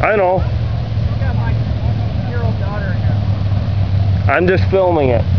I know. got. I'm just filming it.